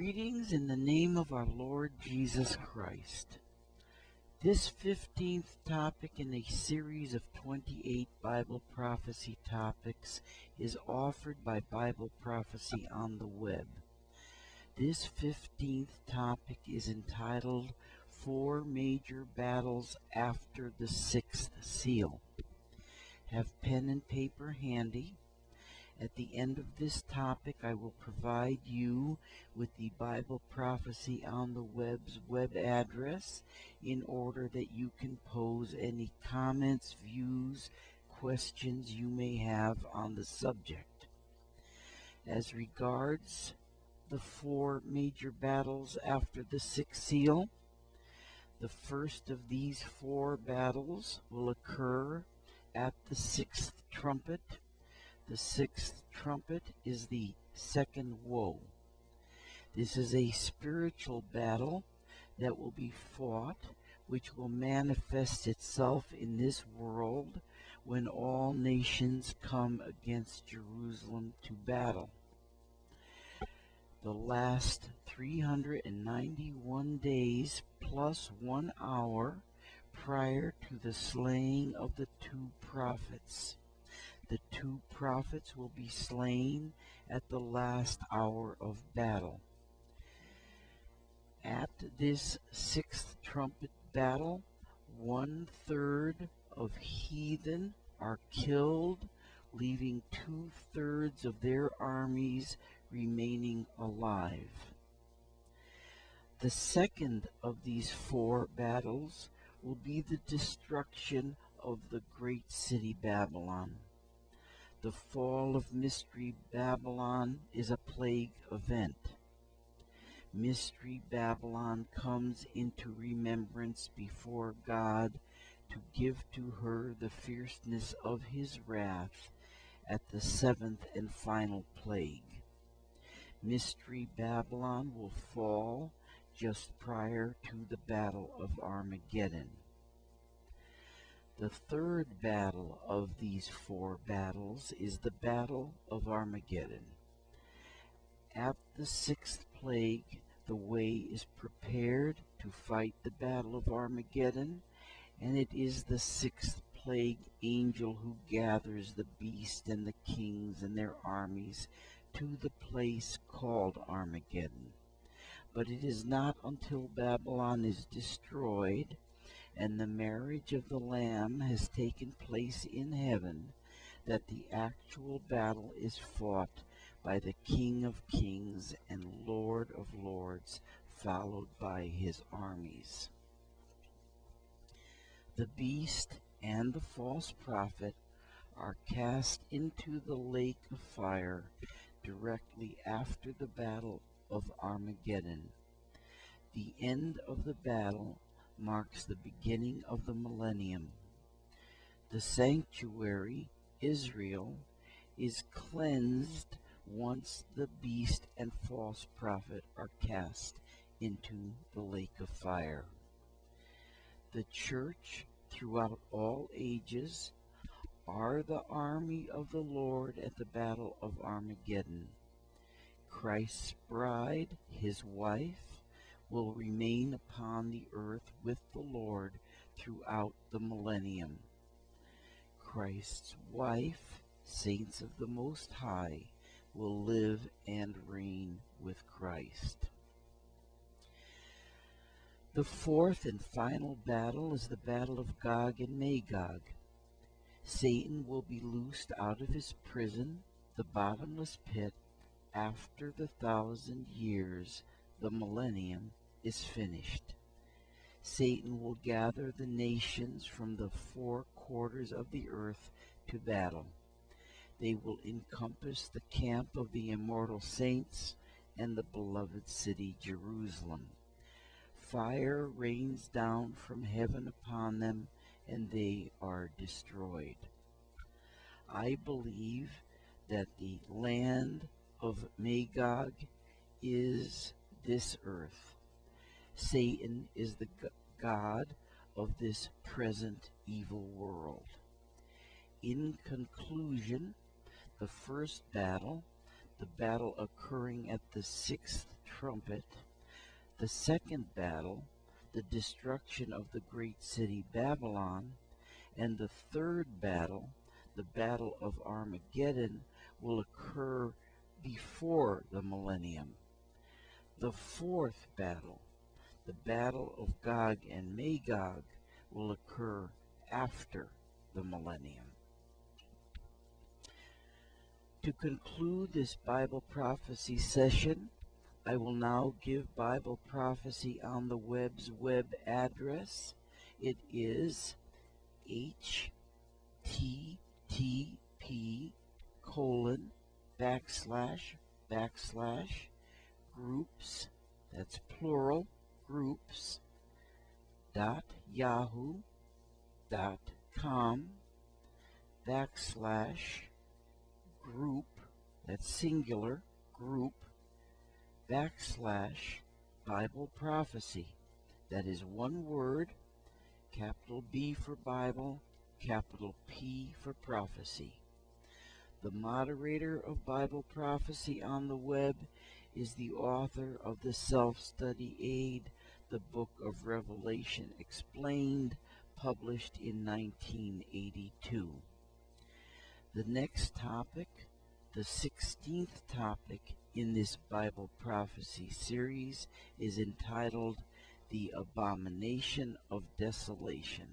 Greetings in the name of our Lord Jesus Christ. This 15th topic in a series of 28 Bible prophecy topics is offered by Bible Prophecy on the web. This 15th topic is entitled Four Major Battles After the Sixth Seal. Have pen and paper handy at the end of this topic, I will provide you with the Bible Prophecy on the Web's web address in order that you can pose any comments, views, questions you may have on the subject. As regards the four major battles after the sixth seal, the first of these four battles will occur at the sixth trumpet the sixth trumpet is the second woe. This is a spiritual battle that will be fought, which will manifest itself in this world when all nations come against Jerusalem to battle. The last 391 days plus one hour prior to the slaying of the two prophets the two prophets will be slain at the last hour of battle. At this sixth trumpet battle, one third of heathen are killed, leaving two thirds of their armies remaining alive. The second of these four battles will be the destruction of the great city Babylon. The fall of Mystery Babylon is a plague event. Mystery Babylon comes into remembrance before God to give to her the fierceness of his wrath at the seventh and final plague. Mystery Babylon will fall just prior to the Battle of Armageddon. The third battle of these four battles is the Battle of Armageddon. At the sixth plague, the way is prepared to fight the Battle of Armageddon, and it is the sixth plague angel who gathers the beast and the kings and their armies to the place called Armageddon. But it is not until Babylon is destroyed and the marriage of the Lamb has taken place in heaven, that the actual battle is fought by the King of kings and Lord of lords, followed by his armies. The beast and the false prophet are cast into the lake of fire directly after the battle of Armageddon. The end of the battle marks the beginning of the millennium. The sanctuary, Israel, is cleansed once the beast and false prophet are cast into the lake of fire. The church throughout all ages are the army of the Lord at the battle of Armageddon. Christ's bride, his wife, will remain upon the earth with the Lord throughout the millennium. Christ's wife, saints of the Most High, will live and reign with Christ. The fourth and final battle is the battle of Gog and Magog. Satan will be loosed out of his prison, the bottomless pit, after the thousand years, the millennium, is finished. Satan will gather the nations from the four quarters of the earth to battle. They will encompass the camp of the immortal saints and the beloved city Jerusalem. Fire rains down from heaven upon them, and they are destroyed. I believe that the land of Magog is this earth. Satan is the God of this present evil world. In conclusion, the first battle, the battle occurring at the sixth trumpet. The second battle, the destruction of the great city Babylon. And the third battle, the battle of Armageddon, will occur before the millennium. The fourth battle, the battle of Gog and Magog, will occur after the millennium. To conclude this Bible prophecy session, I will now give Bible prophecy on the web's web address. It is http colon backslash backslash groups that's plural groups dot yahoo dot com backslash group that's singular group backslash Bible prophecy. That is one word capital B for Bible capital P for prophecy. The moderator of Bible prophecy on the web is the author of the self-study aid the book of Revelation explained published in 1982 the next topic, the 16th topic in this Bible prophecy series, is entitled The Abomination of Desolation.